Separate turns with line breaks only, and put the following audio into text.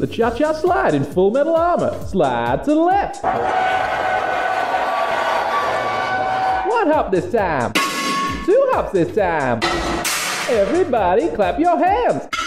The cha-cha slide in full metal armor. Slide to the left. One hop this time. Two hops this time. Everybody clap your hands.